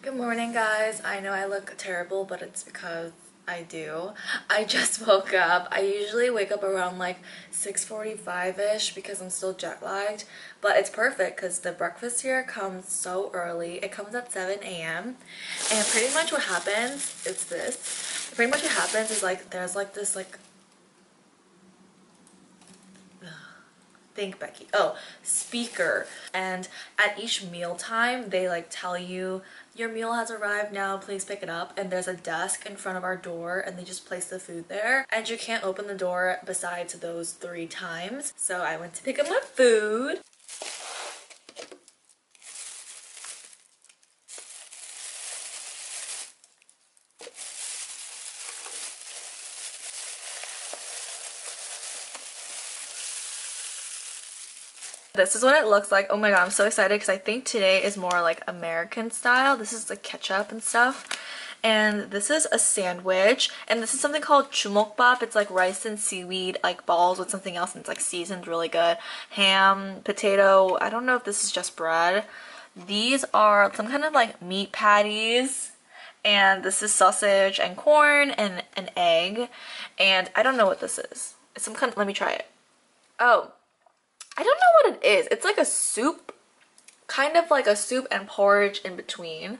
Good morning guys. I know I look terrible but it's because I do. I just woke up. I usually wake up around like 6.45ish because I'm still jet lagged but it's perfect because the breakfast here comes so early. It comes at 7 a.m. and pretty much what happens is this. Pretty much what happens is like there's like this like think Becky. Oh speaker. And at each meal time they like tell you your meal has arrived now. Please pick it up. And there's a desk in front of our door and they just place the food there. And you can't open the door besides those three times. So I went to pick up my food This is what it looks like. Oh my god, I'm so excited because I think today is more like American style. This is the ketchup and stuff. And this is a sandwich. And this is something called chumokbap. It's like rice and seaweed, like balls with something else. And it's like seasoned really good. Ham, potato. I don't know if this is just bread. These are some kind of like meat patties and this is sausage and corn and an egg and I don't know what this is. It's some kind of, let me try it. Oh, I don't know what it is. It's like a soup, kind of like a soup and porridge in between.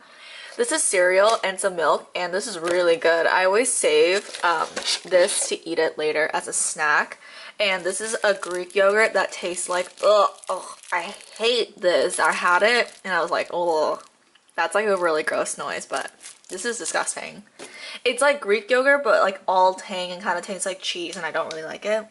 This is cereal and some milk, and this is really good. I always save um, this to eat it later as a snack. And this is a Greek yogurt that tastes like, ugh, ugh, I hate this. I had it, and I was like, oh, that's like a really gross noise, but this is disgusting. It's like Greek yogurt, but like all tang and kind of tastes like cheese, and I don't really like it.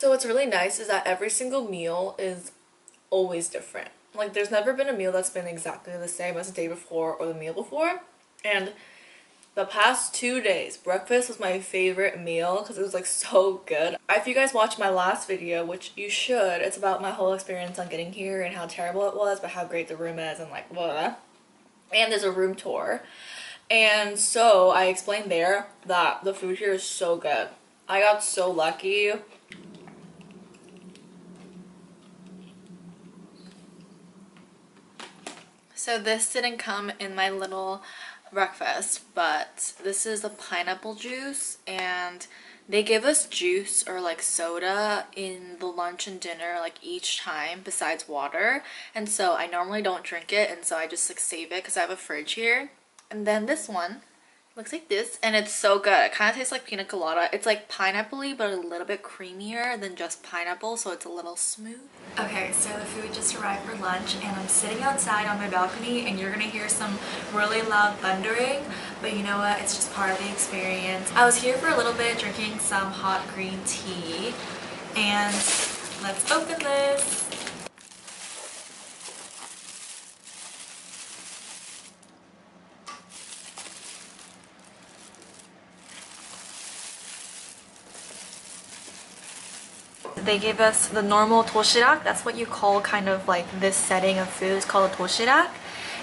So what's really nice is that every single meal is always different. Like there's never been a meal that's been exactly the same as the day before or the meal before. And the past two days, breakfast was my favorite meal because it was like so good. If you guys watched my last video, which you should, it's about my whole experience on getting here and how terrible it was, but how great the room is and like blah. And there's a room tour. And so I explained there that the food here is so good. I got so lucky So this didn't come in my little breakfast, but this is the pineapple juice and they give us juice or like soda in the lunch and dinner like each time besides water. And so I normally don't drink it and so I just like save it because I have a fridge here. And then this one looks like this and it's so good. It kind of tastes like pina colada. It's like pineapple but a little bit creamier than just pineapple so it's a little smooth. Okay so the food just arrived for lunch and i'm sitting outside on my balcony and you're gonna hear some really loud thundering but you know what? It's just part of the experience. I was here for a little bit drinking some hot green tea and let's open this they gave us the normal toshirak. That's what you call kind of like this setting of food. It's called a toshirak.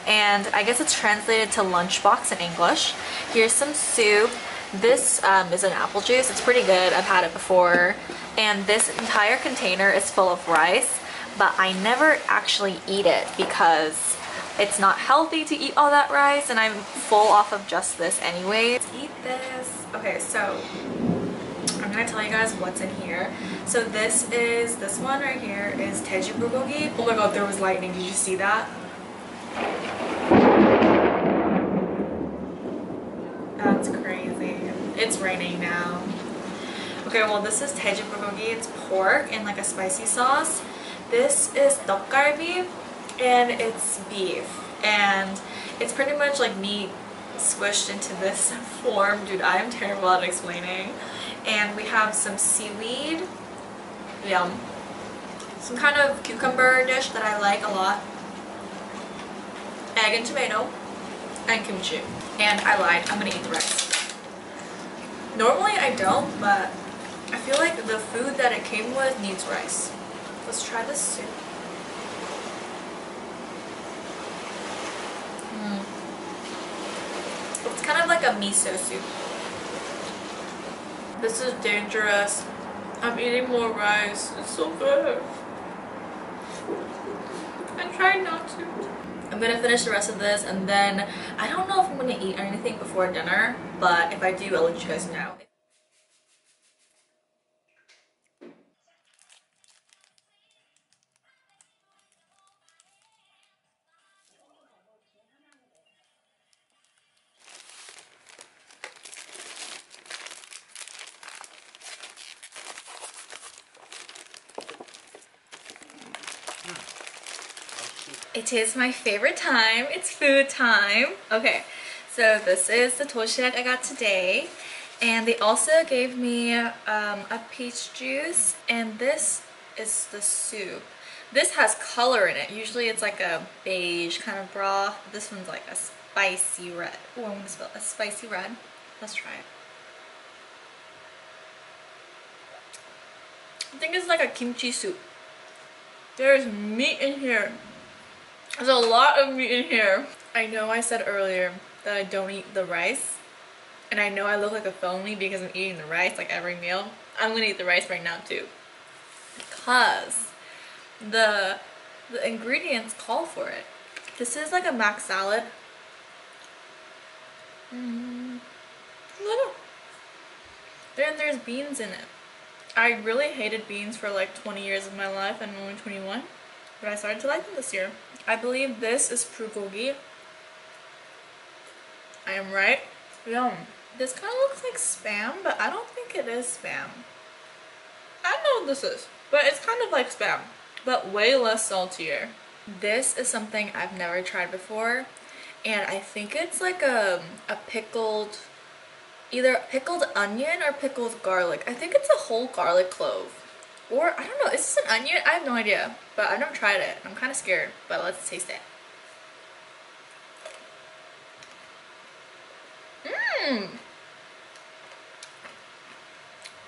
And I guess it's translated to lunchbox in English. Here's some soup. This um, is an apple juice. It's pretty good. I've had it before. And this entire container is full of rice. But I never actually eat it because it's not healthy to eat all that rice and I'm full off of just this anyway. Let's eat this. Okay, so gonna tell you guys what's in here. So this is, this one right here is Dwaeji bulgogi. Oh my god, there was lightning. Did you see that? That's crazy. It's raining now. Okay, well this is Dwaeji bulgogi. It's pork in like a spicy sauce. This is tteokgalbi and it's beef. And it's pretty much like meat squished into this form. Dude, I am terrible at explaining and we have some seaweed, yum, some kind of cucumber dish that I like a lot, egg and tomato, and kimchi. And I lied, I'm gonna eat the rice. Normally I don't, but I feel like the food that it came with needs rice. Let's try this soup. Mm. It's kind of like a miso soup. This is dangerous. I'm eating more rice. It's so good. I'm trying not to. I'm gonna finish the rest of this and then I don't know if I'm gonna eat anything before dinner, but if I do, I'll let you guys know. It is my favorite time. It's food time. Okay, so this is the toshirak I got today. And they also gave me um, a peach juice. And this is the soup. This has color in it. Usually it's like a beige kind of broth. This one's like a spicy red. Oh, I'm gonna spell a spicy red. Let's try it. I think it's like a kimchi soup. There's meat in here. There's a lot of meat in here. I know I said earlier that I don't eat the rice. And I know I look like a phony because I'm eating the rice like every meal. I'm gonna eat the rice right now too. Because the, the ingredients call for it. This is like a mac salad. Mm. Then there's beans in it. I really hated beans for like 20 years of my life and I'm only 21. But I started to like them this year. I believe this is bulgogi. I am right. Yum. This kind of looks like spam, but I don't think it is spam. I don't know what this is, but it's kind of like spam, but way less saltier. This is something I've never tried before, and I think it's like a, a pickled, either pickled onion or pickled garlic. I think it's a whole garlic clove. Or, I don't know, is this an onion? I have no idea. But I've never tried it. I'm kind of scared, but let's taste it. Mmm!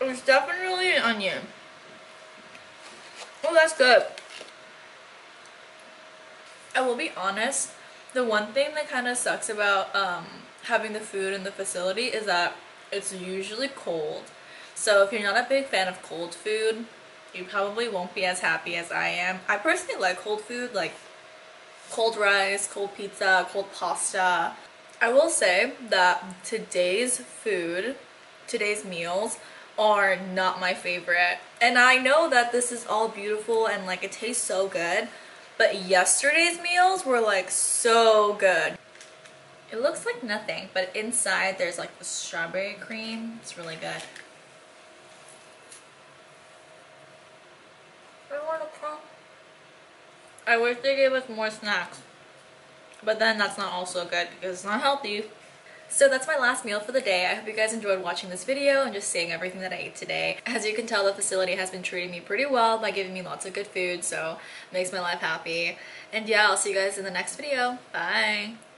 It's definitely an onion. Oh, that's good. I will be honest, the one thing that kind of sucks about um, having the food in the facility is that it's usually cold. So if you're not a big fan of cold food, you probably won't be as happy as I am. I personally like cold food, like cold rice, cold pizza, cold pasta. I will say that today's food, today's meals are not my favorite. And I know that this is all beautiful and like it tastes so good, but yesterday's meals were like so good. It looks like nothing, but inside there's like the strawberry cream. It's really good. I wish they gave us more snacks. But then that's not also good because it's not healthy. So that's my last meal for the day. I hope you guys enjoyed watching this video and just seeing everything that I ate today. As you can tell, the facility has been treating me pretty well by giving me lots of good food, so makes my life happy. And yeah, I'll see you guys in the next video. Bye!